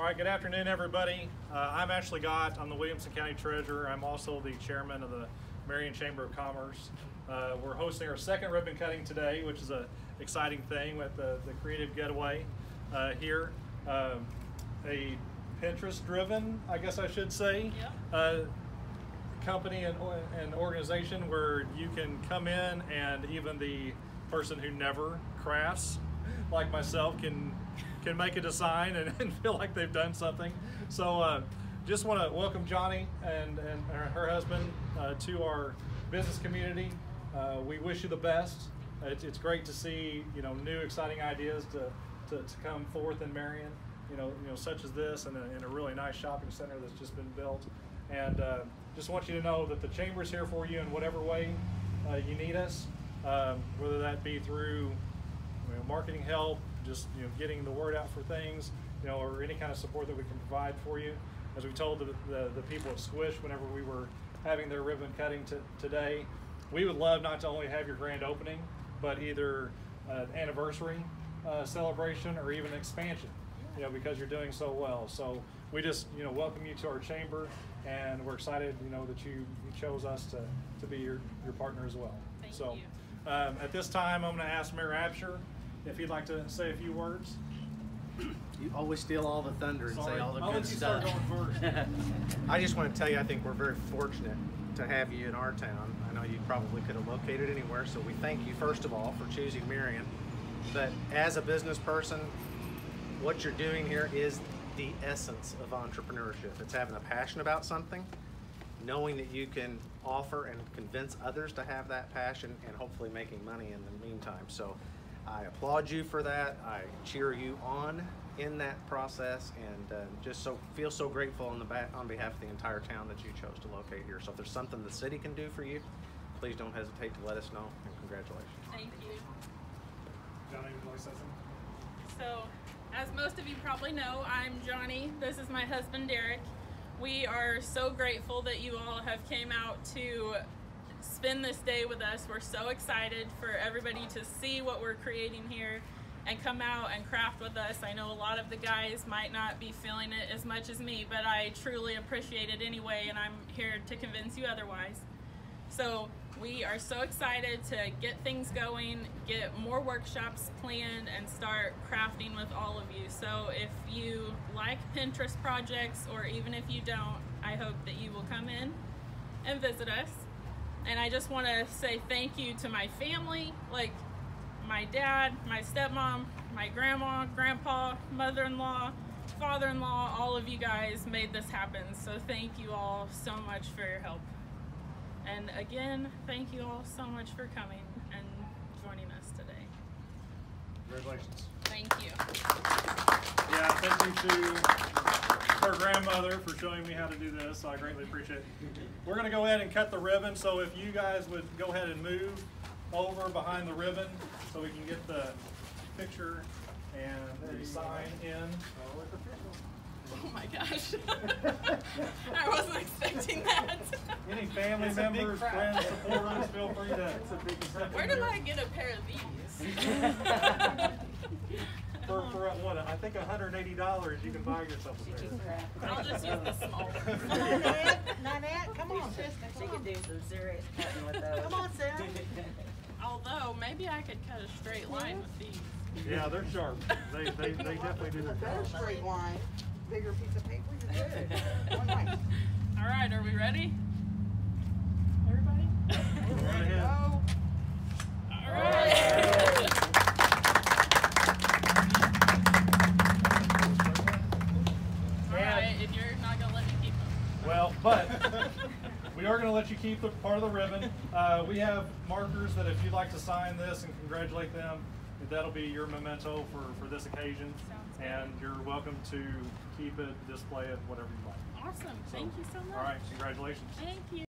All right, good afternoon, everybody. Uh, I'm Ashley Gott. I'm the Williamson County Treasurer. I'm also the chairman of the Marion Chamber of Commerce. Uh, we're hosting our second ribbon cutting today, which is an exciting thing with the, the Creative Getaway uh, here. Um, a Pinterest-driven, I guess I should say, Yep. uh, company and, and organization where you can come in and even the person who never crafts, like myself, can can make a design and, and feel like they've done something. So uh, just want to welcome Johni and, and her- husband uh, to our business community. Uh, we wish you the best. It's, it's great to see you know new exciting ideas to, to, to come forth in Marion. You know, you know, such as this, and a, and a really nice shopping center that's just been built. And uh, just want you to know that the chamber's here for you in whatever way uh, you need us, um, whether that be through you know, marketing help, just you know, getting the word out for things, you know, or any kind of support that we can provide for you. As we told the, the, the people at Squish whenever we were having their ribbon cutting to, today, we would love not to only have your grand opening, but either uh, anniversary uh, celebration or even expansion, you know, because you're doing so well. So we just, you know, welcome you to our chamber, and we're excited, you know, that you, you chose us to, to be your, your partner as well. Thank so, you. um, at this time, I'm going to ask Mayor Absher if he'd like to say a few words. You always steal all the thunder and Sorry. say all the I'll good stuff. start going first. I just want to tell you, I think we're very fortunate to have you in our town. I know you probably could have located anywhere, so we thank you first of all for choosing Marion. But as a business person, what you're doing here is the essence of entrepreneurship. It's having a passion about something, knowing that you can offer and convince others to have that passion, and hopefully making money in the meantime. So I applaud you for that. I cheer you on in that process, and uh, just so feel so grateful on the back, on behalf of the entire town that you chose to locate here. So if there's something the city can do for you, please don't hesitate to let us know. And congratulations. Thank you. Johni, would you like to say something? So, as most of you probably know, I'm Johni. This is my husband Derek. We are so grateful that you all have came out to spend this day with us. We're so excited for everybody to see what we're creating here and come out and craft with us. I know a lot of the guys might not be feeling it as much as me, but I truly appreciate it anyway, and I'm here to convince you otherwise. So we are so excited to get things going, get more workshops planned, and start crafting with all of you. So if you like Pinterest projects, or even if you don't, I hope that you will come in and visit us. And I just want to say thank you to my family, like my dad, my stepmom, my grandma, grandpa, mother-in-law, father-in-law, all of you guys made this happen. So thank you all so much for your help. And again, thank you all so much for coming and joining us today. Congratulations. Thank you. Yeah, thank you to her grandmother for showing me how to do this. I greatly appreciate it. We're going to go ahead and cut the ribbon, so if you guys would go ahead and move over behind the ribbon so we can get the picture and the sign in. Oh my gosh. I wasn't expecting that. Any family It's a members, friends, supporters, feel free to. Where in do. I get a pair of these? For, for what, I think hundred and eighty dollars, you can buy yourself a pair. I'll just use the small one. Nanette, Nanette, come on, sister, She come could on. do some serious cutting with those. Come on, Sarah. Although, maybe I could cut a straight line with these. Yeah, they're sharp. They, they, they definitely do their Better straight line, bigger piece of paper, you're good. All right, are we ready? Everybody? Go right ahead. Go. All right. All right, if you're not gonna let me keep them. Well, but we are going to let you keep the part of the ribbon. Uh, we have markers that if you'd like to sign this and congratulate them, that'll be your memento for, for this occasion. And you're welcome to keep it, display it, whatever you like. Awesome. So, Thank you so much. All right, congratulations. Thank you.